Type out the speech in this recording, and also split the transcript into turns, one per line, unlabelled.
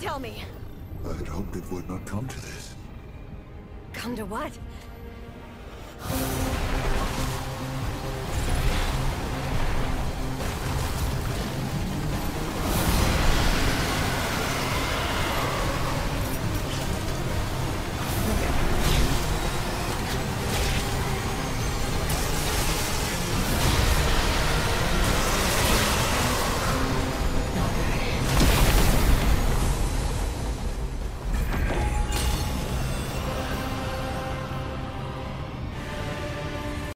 tell me? I had hoped it would not come to this.
Come to what?